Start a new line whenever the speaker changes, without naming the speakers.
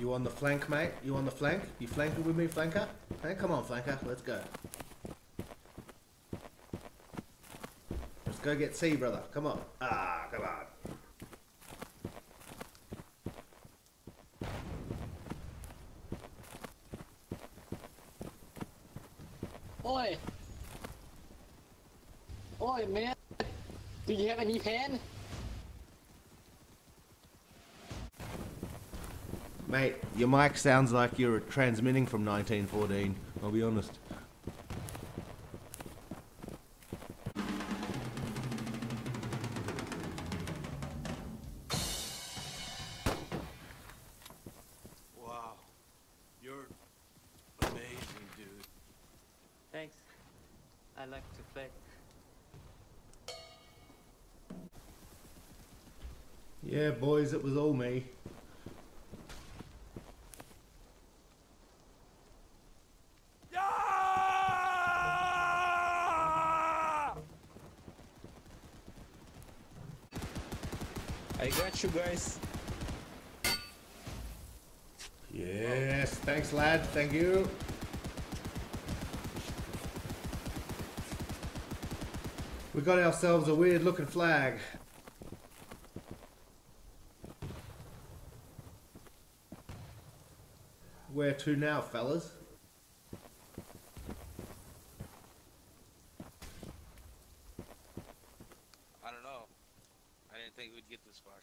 You on the flank, mate? You on the flank? You flanking with me, flanker? Hey, come on, flanker. Let's go. Let's go get C, brother. Come on. Ah, come on.
Oi! Oi, man! Do you have any pen?
Mate, your mic sounds like you're transmitting from 1914. I'll be honest.
Wow. You're amazing, dude.
Thanks. I like to play.
Yeah, boys, it was all me.
I got you guys.
Yes, thanks, lad. Thank you. We got ourselves a weird looking flag. Where to now, fellas? think we'd get this far.